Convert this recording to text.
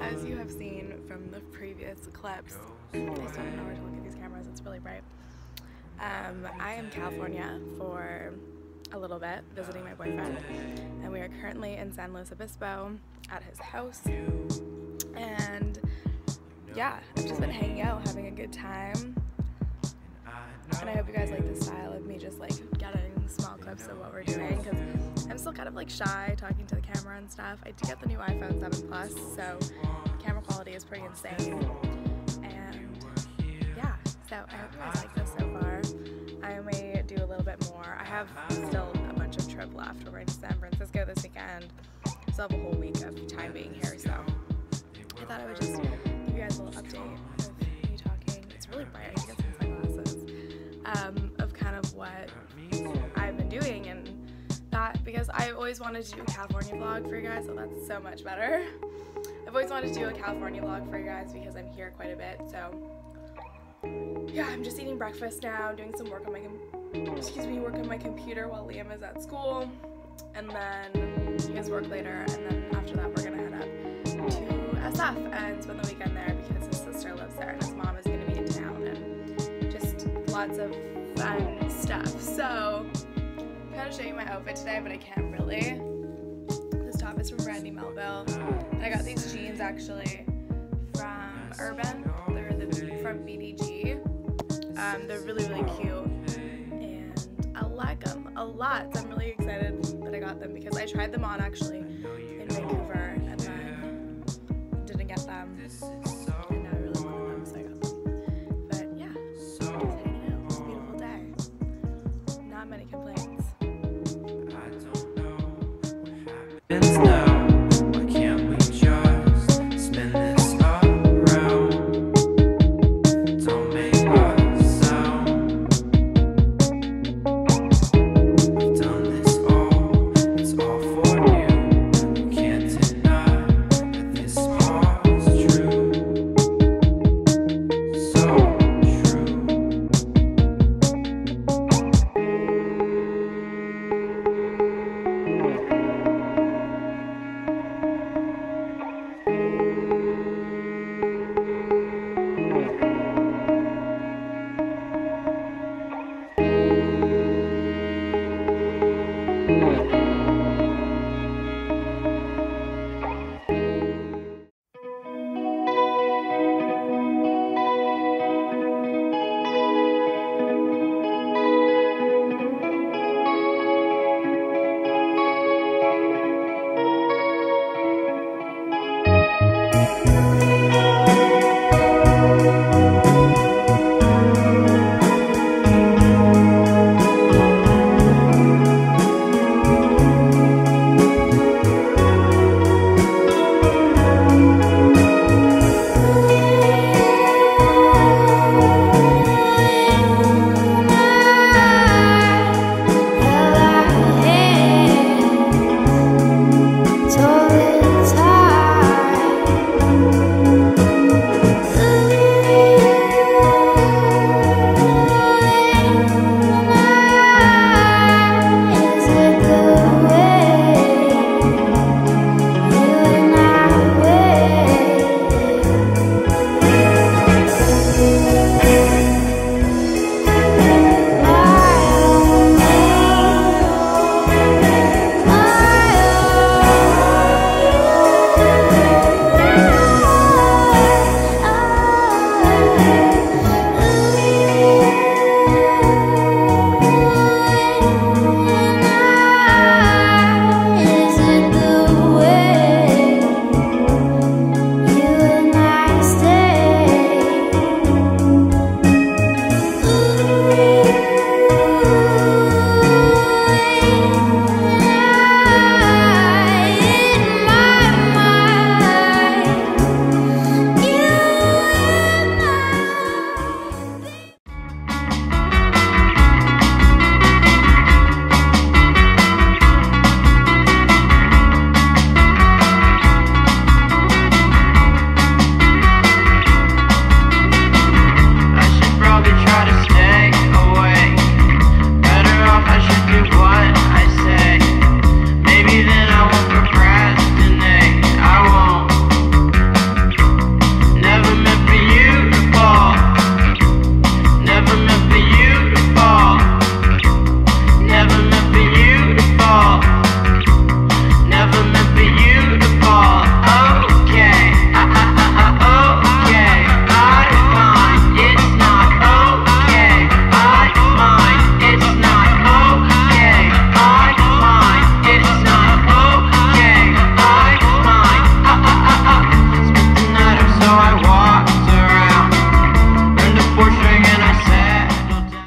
as you have seen from the previous clips, I still don't know where to look at these cameras, it's really bright. Um, I am California for a little bit, visiting my boyfriend, and we are currently in San Luis Obispo at his house. And yeah, I've just been hanging out, having a good time. And I hope you guys like the style of me just like getting small clips of what we're doing because still kind of like shy talking to the camera and stuff. I did get the new iPhone 7 Plus, so the camera quality is pretty insane. And yeah, so I hope you guys like this so far. I may do a little bit more. I have still a bunch of trip left. We're going to San Francisco this weekend. Still have a whole week of time being here, so I thought I would just give you guys a little update of me talking. It's really bright. I think it's. Um, of kind of what I've been doing because I always wanted to do a California vlog for you guys, so that's so much better. I've always wanted to do a California vlog for you guys because I'm here quite a bit, so yeah, I'm just eating breakfast now, doing some work on my excuse me, work on my computer while Liam is at school, and then he has work later, and then after that we're gonna head up to SF and spend the weekend there because his sister lives there and his mom is gonna be in town, and just lots of fun stuff. So Gonna show you my outfit today, but I can't really. This top is from Brandy Melville, and I got these jeans actually from Urban. They're the from BDG. Um, they're really really cute, and I like them a lot. So I'm really excited that I got them because I tried them on actually day. Not